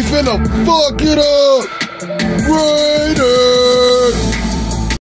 We finna fuck it up.